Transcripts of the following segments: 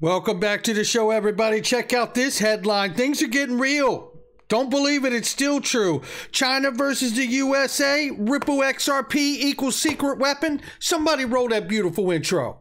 Welcome back to the show, everybody. Check out this headline. Things are getting real. Don't believe it, it's still true. China versus the USA, Ripple XRP equals secret weapon. Somebody roll that beautiful intro.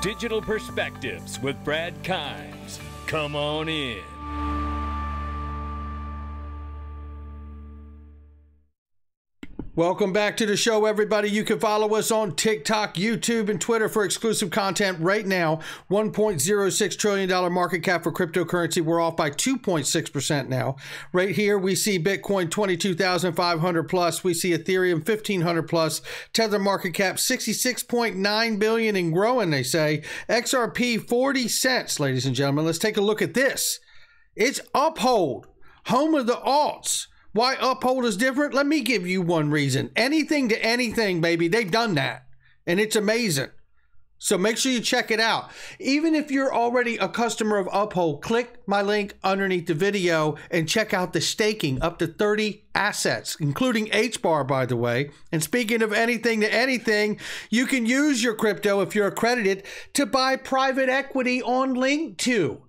Digital Perspectives with Brad Kimes. Come on in. Welcome back to the show, everybody. You can follow us on TikTok, YouTube, and Twitter for exclusive content right now. $1.06 trillion market cap for cryptocurrency. We're off by 2.6% now. Right here, we see Bitcoin 22,500 plus. We see Ethereum 1,500 plus. Tether market cap 66.9 billion and growing, they say. XRP 40 cents, ladies and gentlemen. Let's take a look at this. It's Uphold, home of the alts. Why Uphold is different? Let me give you one reason. Anything to anything, baby. They've done that. And it's amazing. So make sure you check it out. Even if you're already a customer of Uphold, click my link underneath the video and check out the staking up to 30 assets, including HBAR, by the way. And speaking of anything to anything, you can use your crypto if you're accredited to buy private equity on Linqto.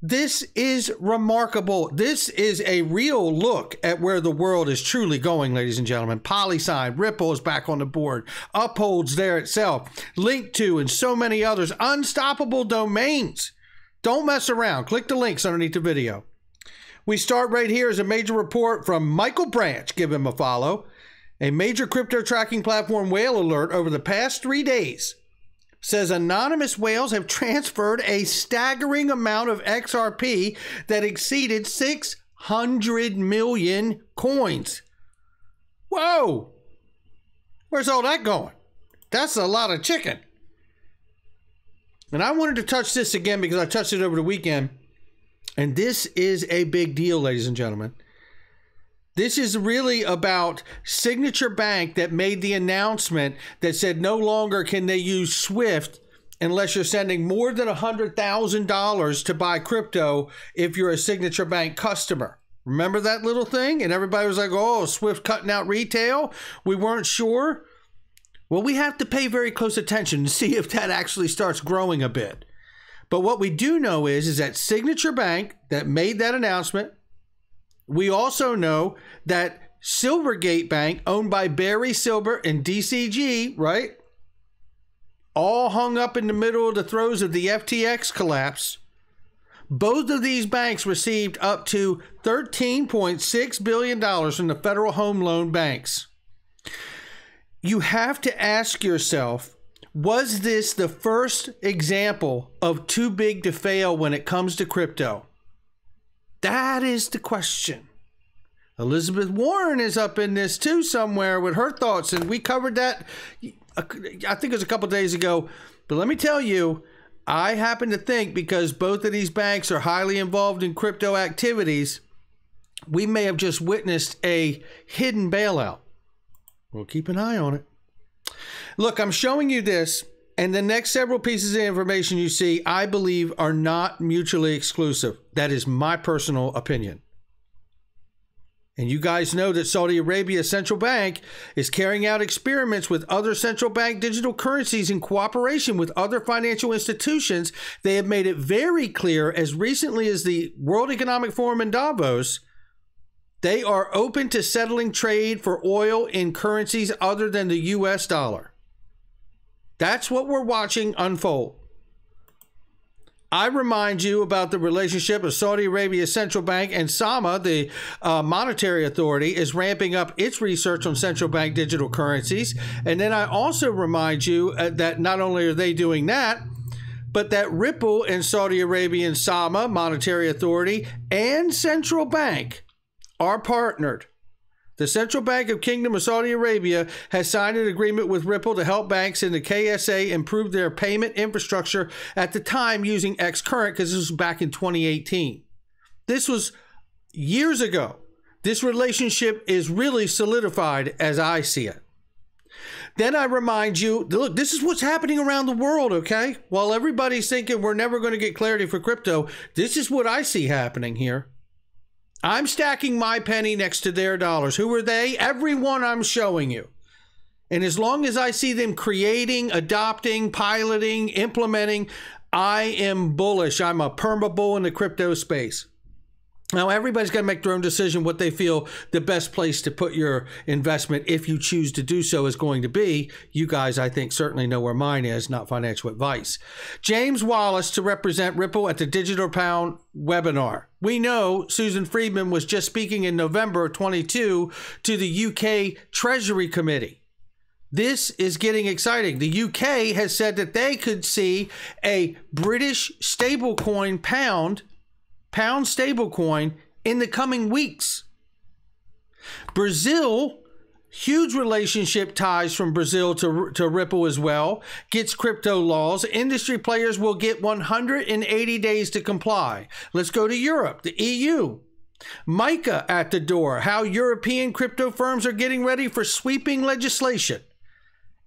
This is remarkable. This is a real look at where the world is truly going, ladies and gentlemen. PolySign, Ripple is back on the board, Upholds there itself, Linqto, and so many others. Unstoppable domains. Don't mess around. Click the links underneath the video. We start right here as a major report from Michael Branch. Give him a follow. A major crypto tracking platform whale alert over the past three days says anonymous whales have transferred a staggering amount of XRP that exceeded 600 million coins. Whoa! Where's all that going? That's a lot of chicken. And I wanted to touch this again because I touched it over the weekend. And this is a big deal, ladies and gentlemen. This is really about Signature Bank that made the announcement that said no longer can they use SWIFT unless you're sending more than $100,000 to buy crypto if you're a Signature Bank customer. Remember that little thing? And everybody was like, oh, Swift cutting out retail. We weren't sure. Well, we have to pay very close attention to see if that actually starts growing a bit. But what we do know is, is that Signature Bank that made that announcement we also know that Silvergate Bank, owned by Barry Silbert and DCG, right? All hung up in the middle of the throes of the FTX collapse. Both of these banks received up to $13.6 billion from the Federal Home Loan Banks. You have to ask yourself was this the first example of too big to fail when it comes to crypto? That is the question. Elizabeth Warren is up in this too somewhere with her thoughts, and we covered that. I think it was a couple days ago. But let me tell you, I happen to think because both of these banks are highly involved in crypto activities, we may have just witnessed a hidden bailout. We'll keep an eye on it. Look, I'm showing you this, and the next several pieces of information you see, I believe, are not mutually exclusive. That is my personal opinion. And you guys know that Saudi Arabia's central bank is carrying out experiments with other central bank digital currencies in cooperation with other financial institutions. They have made it very clear as recently as the World Economic Forum in Davos, they are open to settling trade for oil in currencies other than the US dollar. That's what we're watching unfold. I remind you about the relationship of Saudi Arabia's central bank and SAMA, the uh, monetary authority, is ramping up its research on central bank digital currencies. And then I also remind you uh, that not only are they doing that, but that Ripple and Saudi Arabian SAMA, monetary authority, and central bank are partnered the Central Bank of Kingdom of Saudi Arabia has signed an agreement with Ripple to help banks in the KSA improve their payment infrastructure at the time using Xcurrent because this was back in 2018. This was years ago. This relationship is really solidified as I see it. Then I remind you look, this is what's happening around the world, okay? While everybody's thinking we're never going to get clarity for crypto, this is what I see happening here. I'm stacking my penny next to their dollars. Who are they? Everyone I'm showing you. And as long as I see them creating, adopting, piloting, implementing, I am bullish. I'm a perma bull in the crypto space. Now, everybody's got to make their own decision what they feel the best place to put your investment, if you choose to do so, is going to be. You guys, I think, certainly know where mine is, not financial advice. James Wallace to represent Ripple at the Digital Pound webinar. We know Susan Friedman was just speaking in November 22 to the UK Treasury Committee. This is getting exciting. The UK has said that they could see a British stablecoin pound pound stablecoin in the coming weeks. Brazil, huge relationship ties from Brazil to, to Ripple as well, gets crypto laws. Industry players will get 180 days to comply. Let's go to Europe, the EU. MiCA at the door, how European crypto firms are getting ready for sweeping legislation.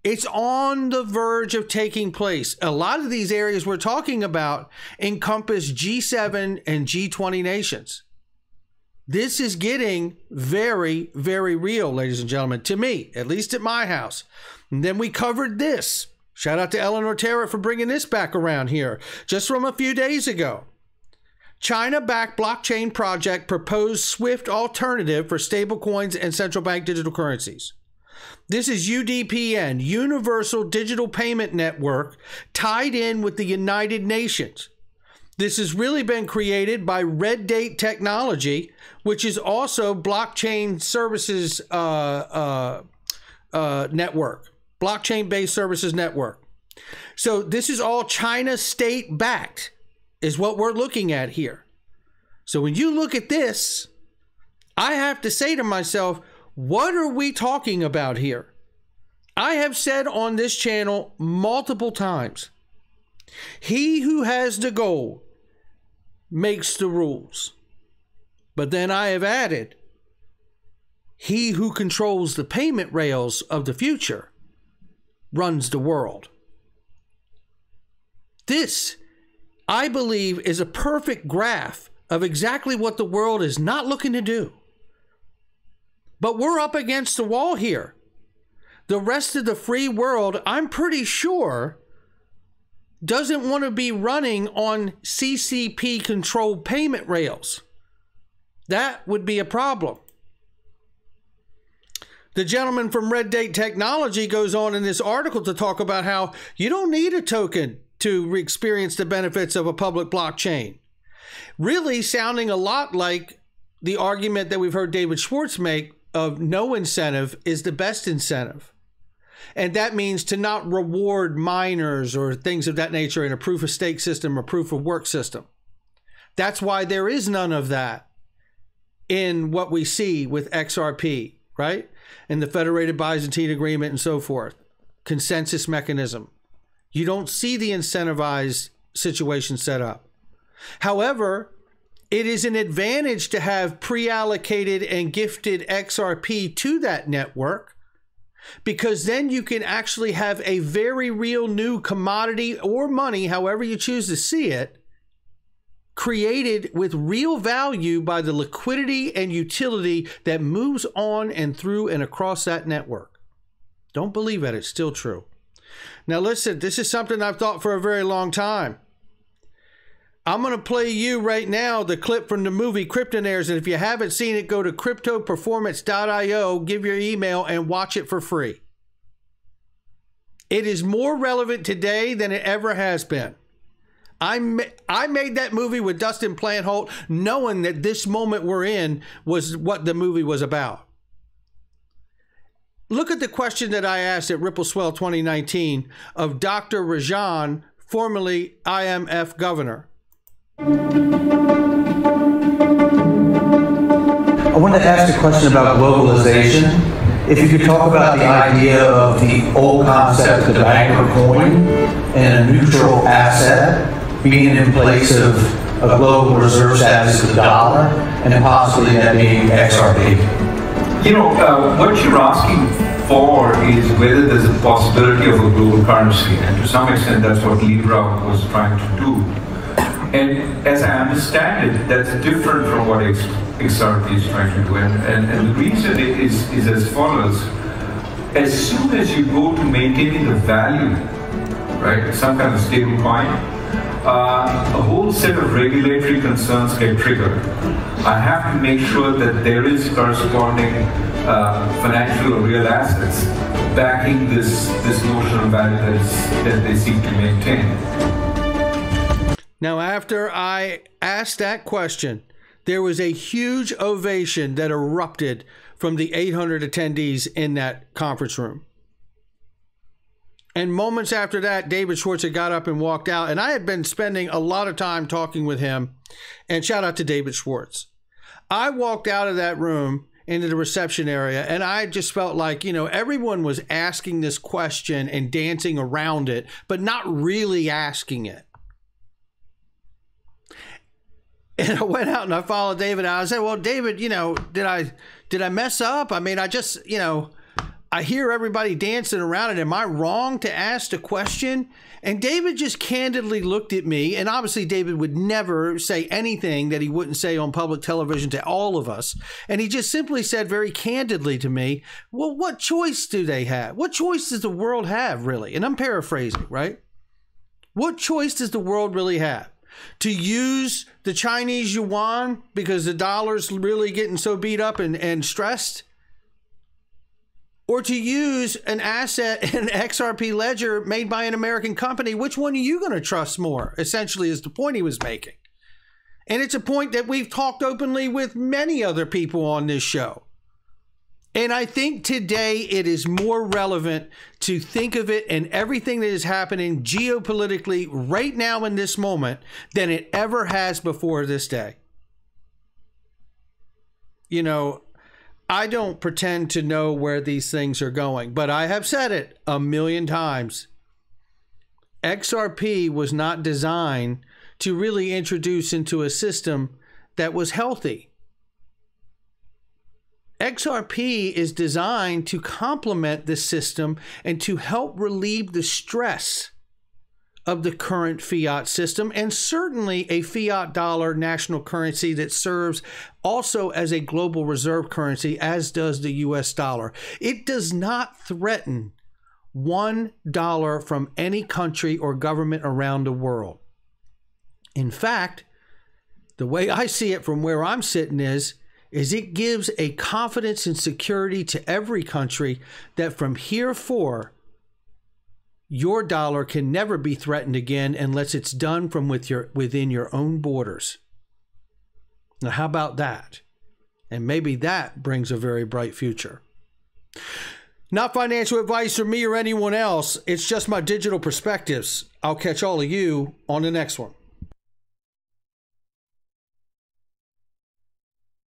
It's on the verge of taking place. A lot of these areas we're talking about encompass G7 and G20 nations. This is getting very, very real, ladies and gentlemen, to me, at least at my house. And then we covered this. Shout out to Eleanor Terrett for bringing this back around here just from a few days ago. China backed blockchain project proposed SWIFT alternative for stablecoins and central bank digital currencies. This is UDPN, Universal Digital Payment Network, tied in with the United Nations. This has really been created by Red Date Technology, which is also blockchain services uh, uh, uh, network, blockchain based services network. So this is all China state backed, is what we're looking at here. So when you look at this, I have to say to myself, what are we talking about here? I have said on this channel multiple times he who has the gold makes the rules. But then I have added he who controls the payment rails of the future runs the world. This, I believe, is a perfect graph of exactly what the world is not looking to do. But we're up against the wall here. The rest of the free world, I'm pretty sure, doesn't want to be running on CCP controlled payment rails. That would be a problem. The gentleman from Red Date Technology goes on in this article to talk about how you don't need a token to experience the benefits of a public blockchain. Really sounding a lot like the argument that we've heard David Schwartz make of no incentive is the best incentive. And that means to not reward miners or things of that nature in a proof of stake system or proof of work system. That's why there is none of that in what we see with XRP, right? In the Federated Byzantine Agreement and so forth, consensus mechanism. You don't see the incentivized situation set up. However, it is an advantage to have pre allocated and gifted XRP to that network because then you can actually have a very real new commodity or money, however you choose to see it, created with real value by the liquidity and utility that moves on and through and across that network. Don't believe it, it's still true. Now, listen, this is something I've thought for a very long time. I'm going to play you right now the clip from the movie Cryptonaires. And if you haven't seen it, go to cryptoperformance.io, give your email, and watch it for free. It is more relevant today than it ever has been. I, I made that movie with Dustin Plantholt knowing that this moment we're in was what the movie was about. Look at the question that I asked at Ripple Swell 2019 of Dr. Rajan, formerly IMF governor. I wanted to ask a question about globalization. If you could talk about the idea of the old concept of the bancor coin and a neutral asset being in place of a global reserve status of the dollar and possibly that being XRP. You know, uh, what you're asking for is whether there's a possibility of a global currency, and to some extent that's what Libra was trying to do. And as I understand it, that's different from what XRP is trying to do. And, and, and the reason is, is as follows. As soon as you go to maintaining the value, right, some kind of stable coin, uh, a whole set of regulatory concerns get triggered. I have to make sure that there is corresponding uh, financial or real assets backing this, this notion of value that, is, that they seek to maintain. Now, after I asked that question, there was a huge ovation that erupted from the 800 attendees in that conference room. And moments after that, David Schwartz had got up and walked out. And I had been spending a lot of time talking with him. And shout out to David Schwartz. I walked out of that room into the reception area and I just felt like, you know, everyone was asking this question and dancing around it, but not really asking it. And I went out and I followed David out. I said, "Well, David, you know, did I did I mess up? I mean, I just, you know, I hear everybody dancing around it. Am I wrong to ask the question? And David just candidly looked at me. And obviously, David would never say anything that he wouldn't say on public television to all of us. And he just simply said very candidly to me, Well, what choice do they have? What choice does the world have, really? And I'm paraphrasing, right? What choice does the world really have? To use the Chinese yuan because the dollar's really getting so beat up and, and stressed? or to use an asset an XRP ledger made by an American company, which one are you going to trust more? Essentially, is the point he was making. And it's a point that we've talked openly with many other people on this show. And I think today it is more relevant to think of it and everything that is happening geopolitically right now in this moment than it ever has before this day. You know, I don't pretend to know where these things are going, but I have said it a million times. XRP was not designed to really introduce into a system that was healthy. XRP is designed to complement the system and to help relieve the stress of the current fiat system and certainly a fiat dollar national currency that serves also as a global reserve currency, as does the US dollar. It does not threaten one dollar from any country or government around the world. In fact, the way I see it from where I'm sitting is is it gives a confidence and security to every country that from here for your dollar can never be threatened again unless it's done from with your, within your own borders. Now, how about that? And maybe that brings a very bright future. Not financial advice from me or anyone else. It's just my digital perspectives. I'll catch all of you on the next one.